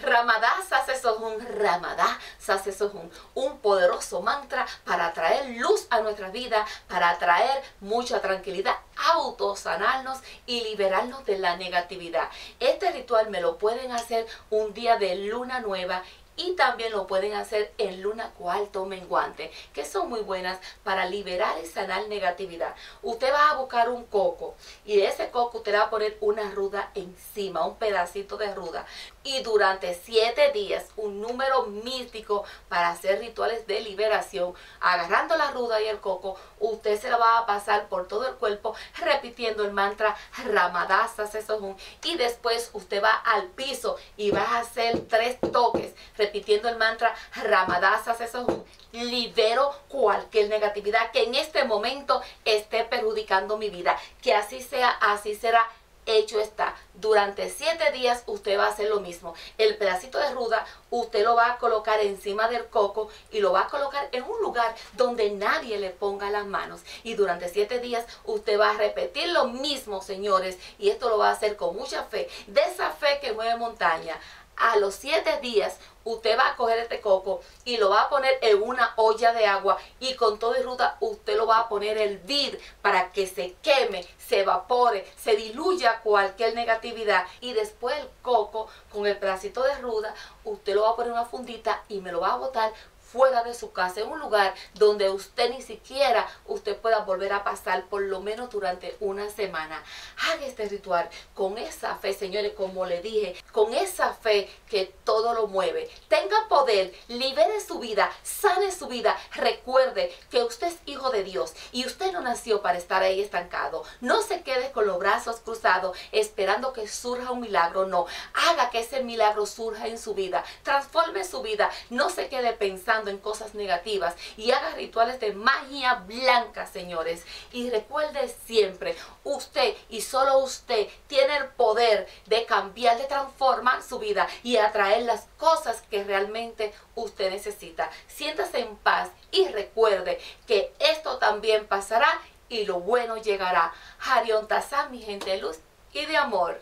Ramadá Sasesohun, Ramadá Sasesohun, un poderoso mantra para traer luz a nuestra vida, para traer mucha tranquilidad, autosanarnos y liberarnos de la negatividad. Este ritual me lo pueden hacer un día de luna nueva y también lo pueden hacer en luna cuarto menguante, que son muy buenas para liberar y sanar negatividad. Usted va a buscar un coco y ese coco usted va a poner una ruda encima, un pedacito de ruda. Y durante siete días, un número místico para hacer rituales de liberación, agarrando la ruda y el coco, usted se la va a pasar por todo el cuerpo repitiendo el mantra Ramadasa Sesohun y después usted va al piso y va a hacer tres toques repitiendo el mantra Ramadasa Sesohun. Libero cualquier negatividad que en este momento esté perjudicando mi vida. Que así sea, así será hecho está. Durante siete días usted va a hacer lo mismo. El pedacito de ruda usted lo va a colocar encima del coco y lo va a colocar en un lugar donde nadie le ponga las manos. Y durante siete días usted va a repetir lo mismo, señores. Y esto lo va a hacer con mucha fe. De esa fe que mueve montaña a los siete días usted va a coger este coco y lo va a poner en una olla de agua y con todo y ruta usted lo va a poner a hervir para que se queme, se evapore, se diluya cualquier negatividad y después el coco con el pedacito de ruda usted lo va a poner en una fundita y me lo va a botar fuera de su casa, en un lugar donde usted ni siquiera usted pueda volver a pasar por lo menos durante una semana. Haga este ritual con esa fe, señores, como le dije, con esa fe que todo lo mueve. Tenga poder, libere su vida, sane su vida. Recuerde que usted es hijo de Dios y usted no nació para estar ahí estancado. No se quede con los brazos cruzados esperando que surja un milagro. No, haga que ese milagro surja en su vida. Transforme su vida. No se quede pensando en cosas negativas y haga rituales de magia blanca, señores. Y recuerde siempre, usted y solo usted tiene el poder de cambiar, de transformar su vida y atraer las cosas que realmente usted necesita. Siéntase en paz y recuerde que esto también pasará y lo bueno llegará. Harion mi gente de luz y de amor.